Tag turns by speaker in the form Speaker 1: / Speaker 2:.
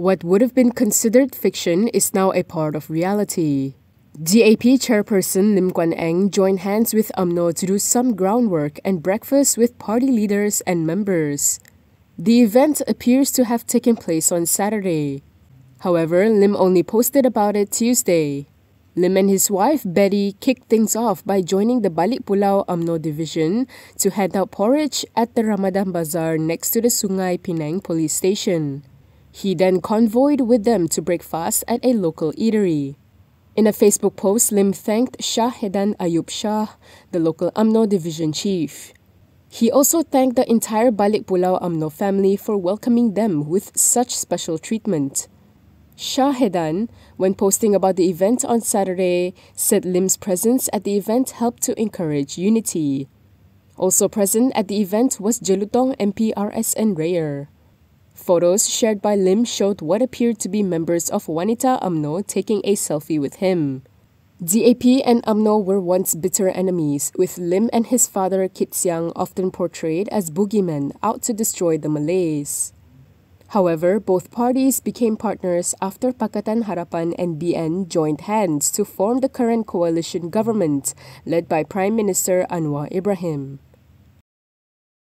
Speaker 1: What would have been considered fiction is now a part of reality. DAP chairperson Lim Guan Eng joined hands with UMNO to do some groundwork and breakfast with party leaders and members. The event appears to have taken place on Saturday. However, Lim only posted about it Tuesday. Lim and his wife Betty kicked things off by joining the Balik Pulau UMNO division to hand out porridge at the Ramadan Bazaar next to the Sungai Pinang police station. He then convoyed with them to breakfast at a local eatery. In a Facebook post, Lim thanked Shah Headan Ayoob Shah, the local UMNO division chief. He also thanked the entire Balik Pulau UMNO family for welcoming them with such special treatment. Shahedan, when posting about the event on Saturday, said Lim's presence at the event helped to encourage unity. Also present at the event was Jelutong MP RSN Rayer. Photos shared by Lim showed what appeared to be members of Wanita UMNO taking a selfie with him. DAP and UMNO were once bitter enemies, with Lim and his father Kit Siang often portrayed as boogeymen out to destroy the Malays. However, both parties became partners after Pakatan Harapan and BN joined hands to form the current coalition government led by Prime Minister Anwar Ibrahim.